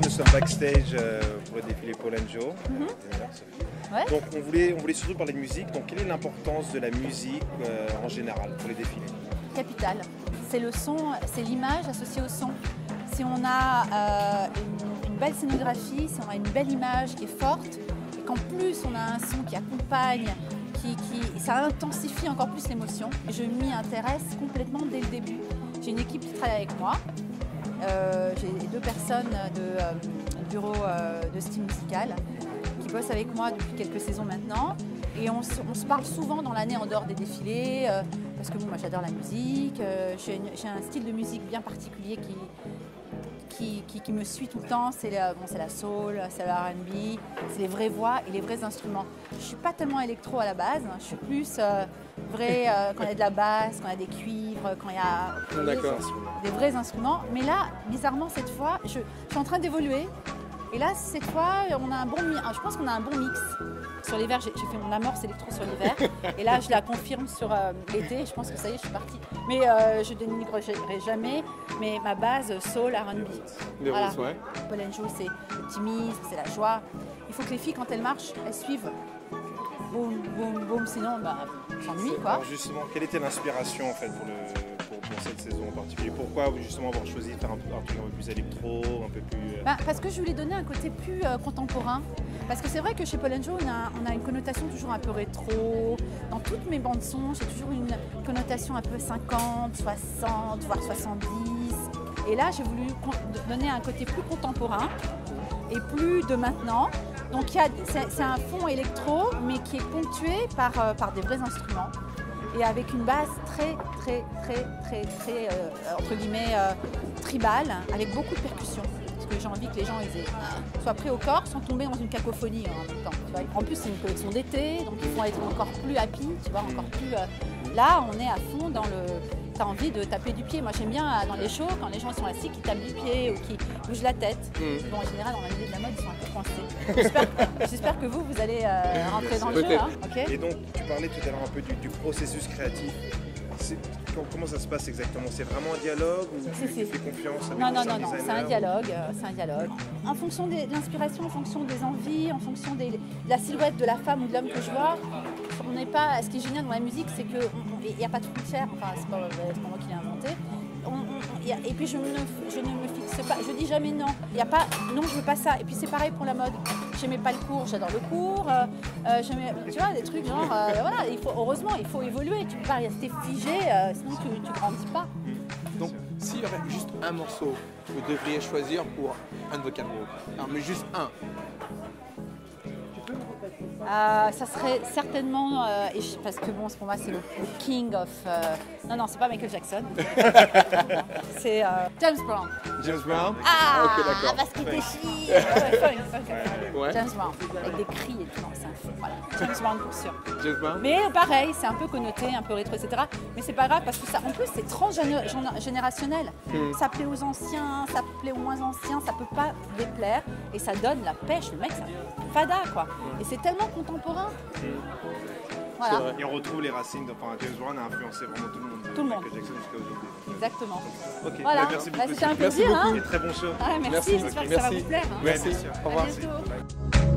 backstage euh, pour le défilé Paul and Joe. Mhm. Euh, Ouais. Donc on voulait, on voulait surtout parler de musique. Donc quelle est l'importance de la musique euh, en général pour les défilés? Capital. C'est le son, c'est l'image associée au son. Si on a euh, une, une belle scénographie, si on a une belle image qui est forte, et qu'en plus on a un son qui accompagne, qui, qui- ça intensifie encore plus l'émotion. Je m'y intéresse complètement dès le début. J'ai une équipe qui travaille avec moi. Euh, J'ai deux personnes de euh, bureau euh, de style musical qui bossent avec moi depuis quelques saisons maintenant. Et on se, parle souvent dans l'année en dehors des défilés, parce que moi j'adore la musique, j'ai un style de musique bien particulier qui, qui, qui- me suit tout le temps, c'est la, la soul, c'est la R&B, c'est les vraies voix et les vrais instruments. Je ne suis pas tellement électro à la base, je suis plus euh, vrai quand il y a de la basse, quand il y a des cuivres, quand il y a D'accord. Des vrais instruments. Mais là, bizarrement, cette fois, je, je suis en train d'évoluer. Et là, cette fois, on a un bon, mi- je pense qu'on a un bon mix. Sur l'hiver, j'ai fait mon amorce électro sur l'hiver. et là, je la confirme sur euh, l'été. Je pense que ça y est, je suis partie. Mais euh, je dénigrerai jamais. Mais ma base, soul, R&B. Les Voilà. Paul c'est l'optimisme, c'est la joie. Il faut que les filles, quand elles marchent, elles suivent. Boum, boum, boum. Sinon, bah, on s'ennuie, quoi. Alors justement, quelle était l'inspiration en fait pour, le, pour, pour cette saison en particulier? Pourquoi justement avoir choisi de faire un, truc un peu plus électro, un peu plus... euh, Ben, parce que je voulais donner un côté plus euh, contemporain. Parce que c'est vrai que chez Paul Joe, on a, on a une connotation toujours un peu rétro. Dans toutes mes bandes son, j'ai toujours une connotation un peu 50, 60, voire 70. Et là, j'ai voulu donner un côté plus contemporain et plus de maintenant. Donc c'est un fond électro, mais qui est ponctué par, euh, par des vrais instruments et avec une base très, très, très, très, très, euh, entre guillemets, euh, tribale, avec beaucoup de percussions. Parce que j'ai envie que les gens ils aient, soient pris au corps sans tomber dans une cacophonie en même temps. En plus, c'est une collection d'été, donc ils vont être encore plus happy, tu vois, encore plus. là, on est à fond dans le. T'as envie de taper du pied. Moi, j'aime bien euh, dans les shows quand les gens sont assis, qui tapent du pied ou qui bougent la tête. Mm. Bon, en général, dans la milieu de la mode, ils sont un peu coincés. J'espère- que vous, vous allez euh, rentrer dans le jeu. Hein, Et donc, tu parlais tout à l'heure un peu du, du processus créatif. Comment ça se passe exactement? C'est vraiment un dialogue ou Si, confiance avec Non, non, non, non, c'est un dialogue, euh, c'est un dialogue. En fonction de l'inspiration, en fonction des envies, en fonction des- de la silhouette de la femme ou de l'homme que je vois, on n'est pas. Ce qui est génial dans la musique, c'est qu'il n'y a pas de frontières. Enfin, c'est pas, pas moi qui l'ai inventé. On- on- et puis je, ne, je ne me fixe pas, je dis jamais non. Il n'y a pas non, je veux pas ça. Et puis c'est pareil pour la mode. J'aimais pas le cours, j'adore le cours. euh, euh, tu vois, des trucs genre, euh, voilà, il faut, heureusement, il faut évoluer. Tu peux pas rester figé, sinon tu, tu grandis pas. Donc, s'il y aurait juste un morceau que vous devriez choisir pour un de vos quatre mais juste un, Euh, ça serait certainement, euh, et je- parce que bon, pour moi c'est le, king of. euh, non, non, c'est pas Michael Jackson. c'est James Brown. James Brown? Ah, Ok, d'accord. parce qu'il était chic. James Brown, avec des cris et tout. Non, c'est un. Voilà, James Brown pour sûr. James Brown? Mais pareil, c'est un peu connoté, un peu rétro, etc. Mais c'est pas grave parce que ça, en plus, c'est transgénérationnel. Hmm. Ça plaît aux anciens, ça plaît aux moins anciens, ça peut pas déplaire et ça donne la pêche. Le mec, c'est un fada quoi. Et c'est tellement contemporain. Voilà. Et on retrouve les racines. de- Enfin, James Brown a influencé vraiment tout le monde. de Tout le monde. Jackson exactement. Ok, Voilà, bah, merci Bah, beaucoup. c'était un plaisir. beaucoup. Hein Et très bon show. Ouais, merci, Merci, j'espère que ça va merci. vous plaire. hein. Merci. Au revoir. À bientôt.